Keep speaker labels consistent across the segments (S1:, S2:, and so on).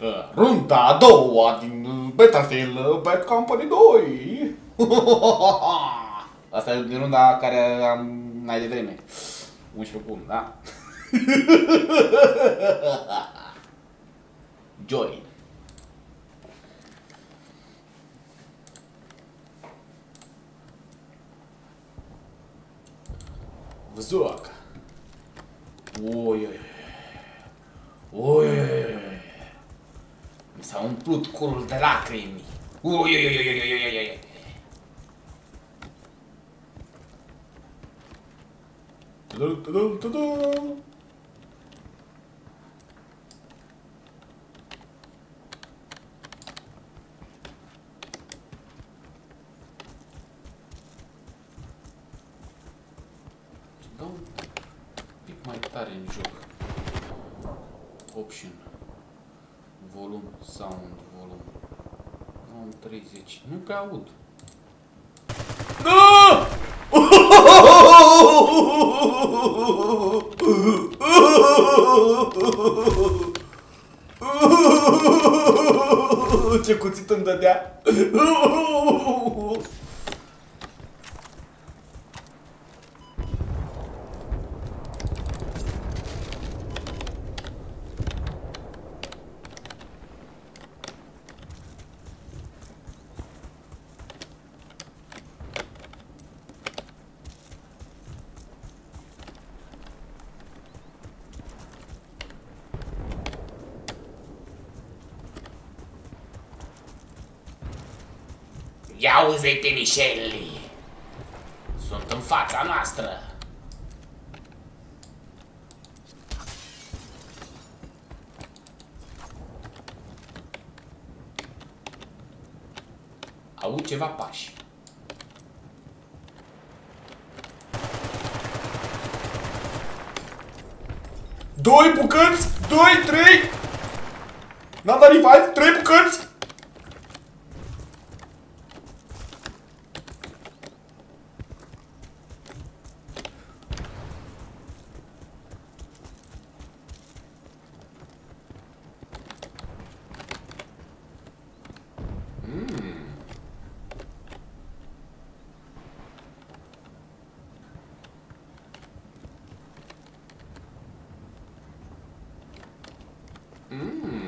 S1: Uh, Runda a doua din Battlefield Bad Company 2. Asta e runda care am mai devreme. 11 cu 1, da? Join. Vzoc. Oi, oi, s-a umplut curul de lacrimi. Oi, oi, oi, oi, oi, oi, oi, oi. Ta-da, ta-da, ta-da. Dau un pic mai tare în joc. Option. Volum, sound, volum. Am 30. Nu pe aud. Da! Ce cuțit îmi dădea. Ia uite-te, Micheli! Sunt în fața noastră! Aud ceva pași. Doi bucăți! Doi, trei! N-am dat revive! Trei bucăți! Mm.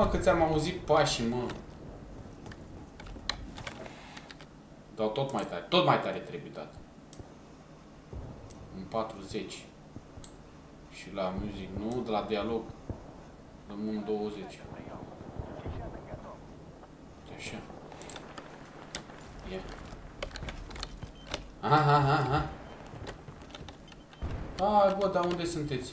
S1: Mă, că ți-am auzit pașii, mă. Dau tot mai tare. Tot mai tare trebuie dat. În 40. Și la music, nu de la dialog. Dăm în 20. Așa. Ia. Aha, aha, aha. Hai, bă, dar unde sunteți?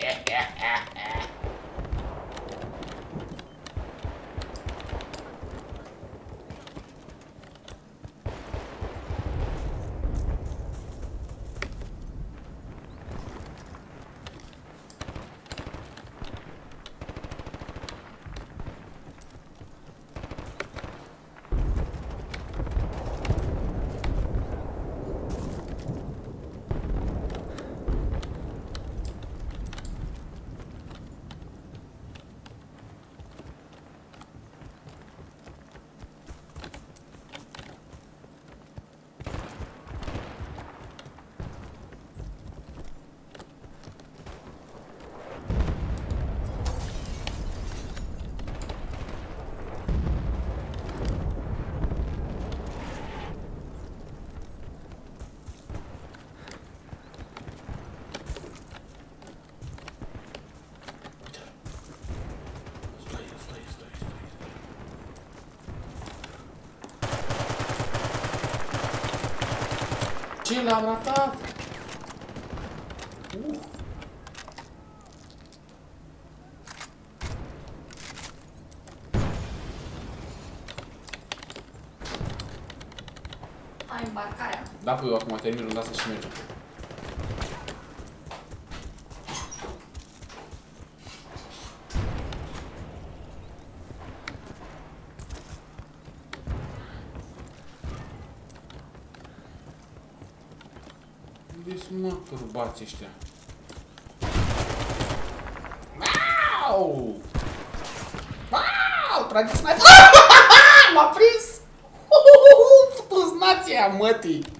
S1: Ce l-am ratat? Uh.
S2: Ai îmbarcarea.
S1: Da, păi eu acum termin runda asta și mergem. Unde sunt mă turbați ăștia? Au! Au! Trage sniper! M-a prins! Spus nația mătii!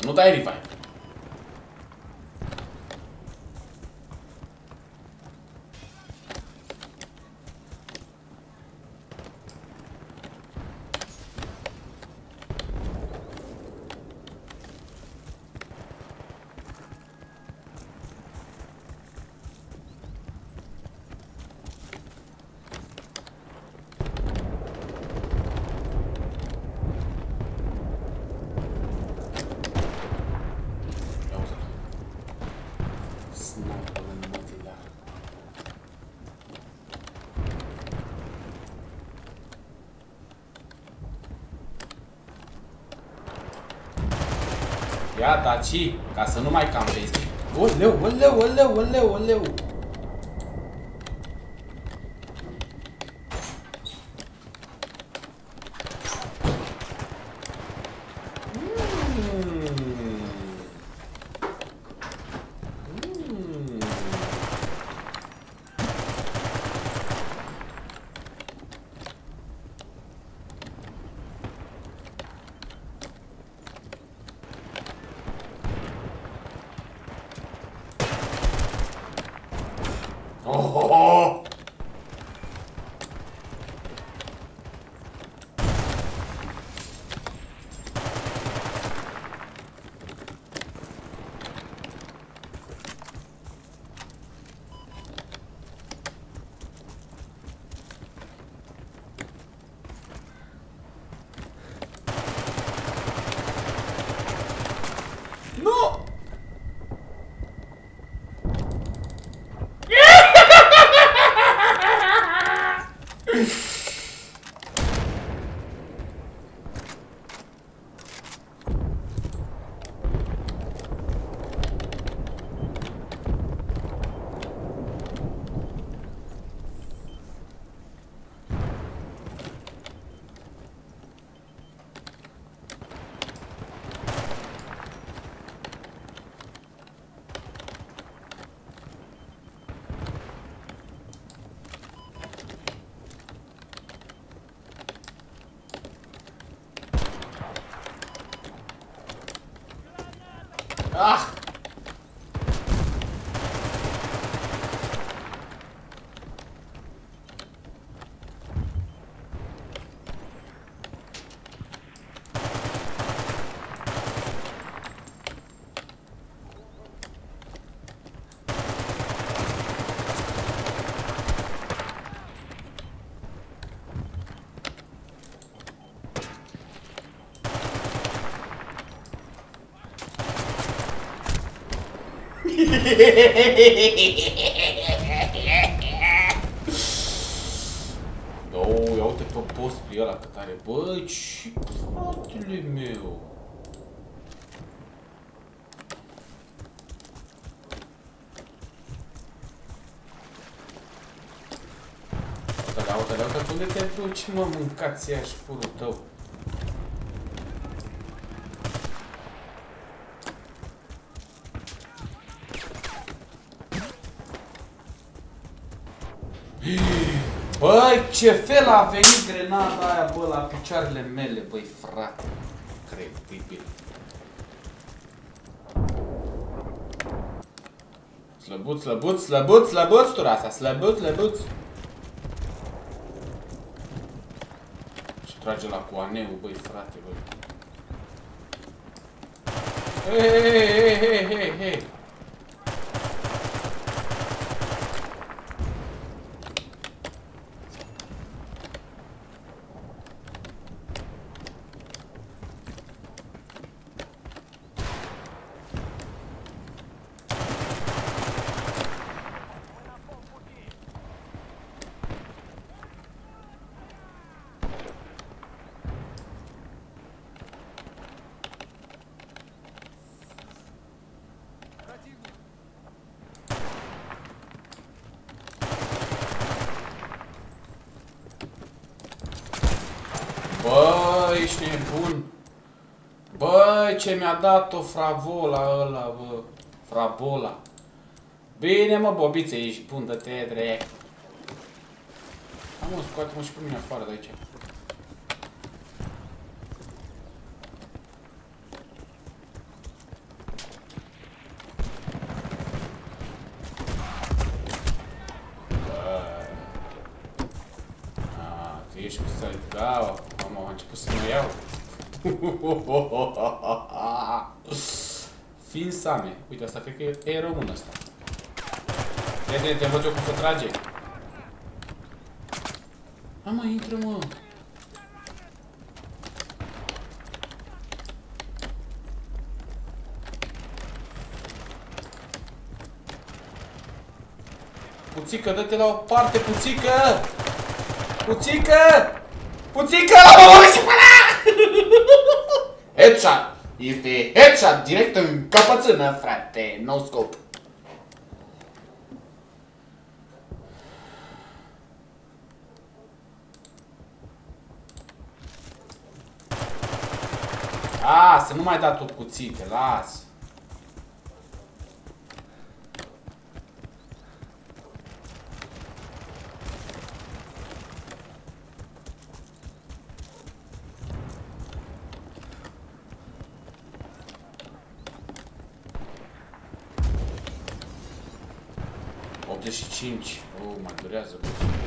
S1: Nu dai revive. Ia uite-l. Sniper în mătilar. Ia taci, ca să nu mai campezi. Oleu, oleu, oleu, oleu, oleu. Ugh. Oh, ia uite pe postul ăla cât are. Băi, ce fratele meu? Uite-le, uite-le, uite unde te duci, mă, mâncați ea și purul tău. Băi, ce fel a venit grenada aia, bă, la picioarele mele, băi, frate. Credibil. Slăbuț, slăbuț, slăbuț, slăbuț, turasa, slăbuț, slăbuț. Și trage la coaneu, băi, frate, băi. Hei, hei, hei, hei, hei, hei. ești nebun? Băi, ce mi-a dat-o fravola ăla, bă. Frabola. Bine, mă, bobițe, ești bun, dă-te drept. Am mă, scoate-mă și pe mine afară de aici. Ah, tu ești cu stai... Da, am, am început să mă iau. Fin same. Uite, asta cred că e, e român ăsta. Prietene, te învăț eu cum să trage. A, mă, intră, mă. Puțică, dă-te la o parte, puțică! Puțică! Puțică! Uite pe ăla! Headshot! Este headshot direct în căpățână, frate, no scope. A, să nu mai da tot cuțite, las. Cinci. Oh, mai durează. bă.